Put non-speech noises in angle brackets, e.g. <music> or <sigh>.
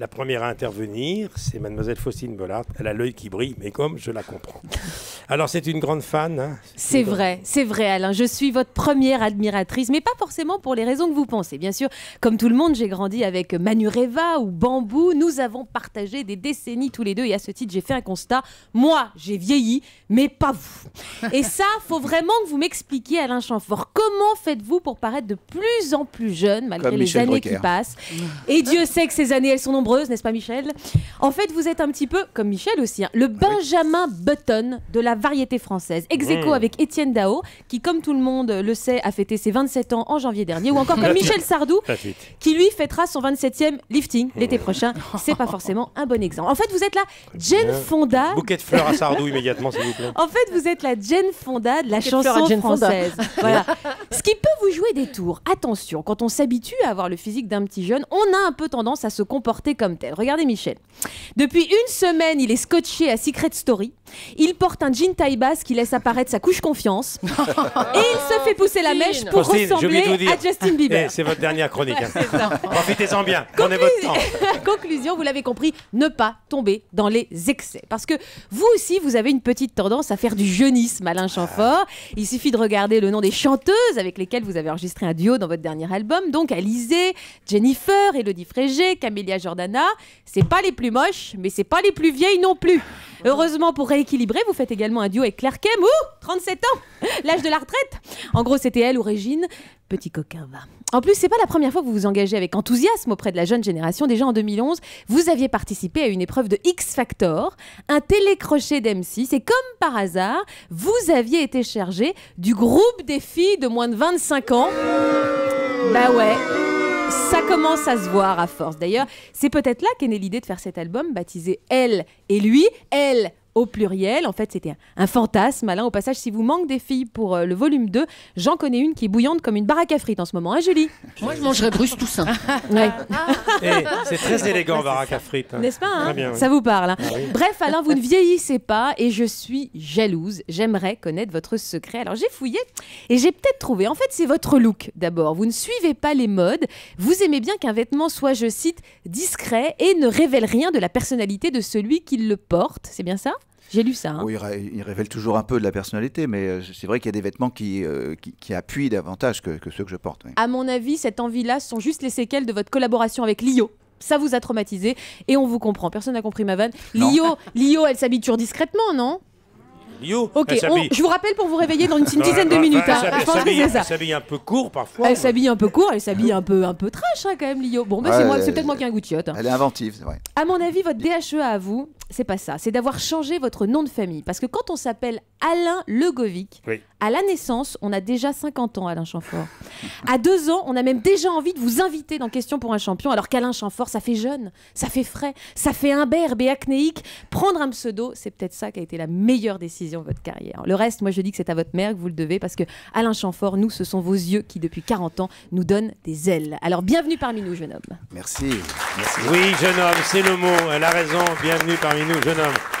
La première à intervenir, c'est mademoiselle Faustine Bollard. Elle a l'œil qui brille, mais comme je la comprends. <laughs> Alors, c'est une grande fan. hein. C'est vrai, c'est vrai Alain, je suis votre première admiratrice, mais pas forcément pour les raisons que vous pensez. Bien sûr, comme tout le monde, j'ai grandi avec Manureva ou Bambou, nous avons partagé des décennies tous les deux et à ce titre, j'ai fait un constat. Moi, j'ai vieilli, mais pas vous. <laughs> Et ça, faut vraiment que vous m'expliquiez Alain Chamfort, comment faites-vous pour paraître de plus en plus jeune malgré Comme les Michel années Drucker. qui passent? Et Dieu sait que ces années, elles sont nombreuses, n'est-ce pas Michel? En fait, vous êtes un petit peu, comme Michel aussi, hein, le Benjamin Button de la variété française. Ex Mmh. avec Étienne Dao, qui, comme tout le monde le sait, a fêté ses 27 ans en janvier dernier, ou encore comme <laughs> Michel Sardou, qui lui fêtera son 27e lifting l'été prochain. C'est pas <laughs> forcément un bon exemple. En fait, vous êtes la Jane. Fonda. Bouquet de fleurs à Sardou immédiatement, s'il vous plaît. En fait, vous êtes la Jane Fonda de la Bouquet chanson française. voilà. <laughs> Qui peut vous jouer des tours. Attention, quand on s'habitue à avoir le physique d'un petit jeune, on a un peu tendance à se comporter comme tel. Regardez Michel. Depuis une semaine, il est scotché à Secret Story. Il porte un jean taille basse qui laisse apparaître sa couche confiance. <laughs> et il se fait pousser la mèche pour oublié ressembler à Justin Bieber. Eh, c'est votre dernière chronique. hein. <laughs> Profitez-en bien. Prenez votre temps. <laughs> Conclusion, vous l'avez compris, ne pas tomber dans les excès. Parce que vous aussi, vous avez une petite tendance à faire du jeunisme, Alain Chamfort. Il suffit de regarder le nom des chanteuses avec lesquelles vous avez enregistré un duo dans votre dernier album. Donc, Alizé, Jennifer, Elodie Frégé, Camélia Jordana. C'est pas les plus moches, mais c'est pas les plus vieilles non plus. Heureusement, pour rééquilibrer, vous faites également un duo avec Claire Kem. Ouh, 37 ans, l'âge de la retraite. En gros, c'était elle ou Régine. Petit coquin va. En plus, c'est pas la première fois que vous vous engagez avec enthousiasme auprès de la jeune génération. Déjà en 2011, vous aviez participé à une épreuve de X Factor, un télécrochet d'M6. Et comme par hasard, vous aviez été chargé du groupe des filles de moins de 25 ans. Bah ouais. Ça commence à se voir à force. D'ailleurs, c'est peut-être là qu'est née l'idée de faire cet album baptisé Elle et lui. Elle au pluriel. En fait, c'était un, fantasme. Alain, au passage, si vous manque des filles pour euh, le volume 2, j'en connais une qui est bouillante comme une baraque à frites en ce moment. Hein, Julie? <laughs> Moi, je mangerais Bruce Toussaint. <laughs> Ouais. <laughs> Eh, c'est très élégant, baraque à frites. hein. N'est-ce pas hein? Très bien, oui. Ça vous parle. hein? Ah oui. Bref, Alain, vous ne vieillissez pas et je suis jalouse. J'aimerais connaître votre secret. Alors j'ai fouillé et j'ai peut-être trouvé. En fait, c'est votre look d'abord. Vous ne suivez pas les modes. Vous aimez bien qu'un vêtement soit, je cite, discret et ne révèle rien de la personnalité de celui qui le porte. C'est bien ça? J'ai lu ça. hein. Oui, il, ré- il révèle toujours un peu de la personnalité, mais euh, c'est vrai qu'il y a des vêtements qui, euh, qui, qui appuient davantage que, que ceux que je porte. oui. À mon avis, cette envie-là sont juste les séquelles de votre collaboration avec Lio. Ça vous a traumatisé et on vous comprend. Personne n'a compris ma vanne. Non. Lio, Lio, elle s'habille toujours discrètement, non? Lio, Ok, elle on- je vous rappelle pour vous réveiller dans une, <laughs> dizaine de minutes. elle hein. s'habille- Je pense que s'habille- c'est ça. Elle s'habille un peu court parfois. Elle s'habille un peu court, elle s'habille un peu, un peu trash hein, quand même, Lio. Bon, bah, c'est Ouais, peut-être moi qui ai un goût de chiotte. hein. Elle est inventive, c'est vrai. À mon avis, votre DHE à vous, c'est pas ça. C'est d'avoir changé votre nom de famille. Parce que quand on s'appelle Alain Legovic, Oui. à la naissance, on a déjà 50 ans, Alain Chamfort. À deux ans, on a même déjà envie de vous inviter dans Question pour un champion, alors qu'Alain Chamfort, ça fait jeune, ça fait frais, ça fait imberbe et acnéique. Prendre un pseudo, c'est peut-être ça qui a été la meilleure décision de votre carrière. Le reste, moi, je dis que c'est à votre mère que vous le devez, parce que Alain Chamfort, nous, ce sont vos yeux qui, depuis 40 ans, nous donnent des ailes. Alors, bienvenue parmi nous, jeune homme. Merci. Merci. Oui, jeune homme, c'est le mot. Elle a raison. Bienvenue parmi nous, jeune homme.